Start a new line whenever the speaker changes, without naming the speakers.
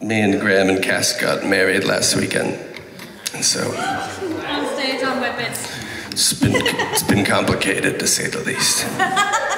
me and Graham and Cass got married last weekend. And so
On stage on Whippets.
it's been, it's been complicated to say the least.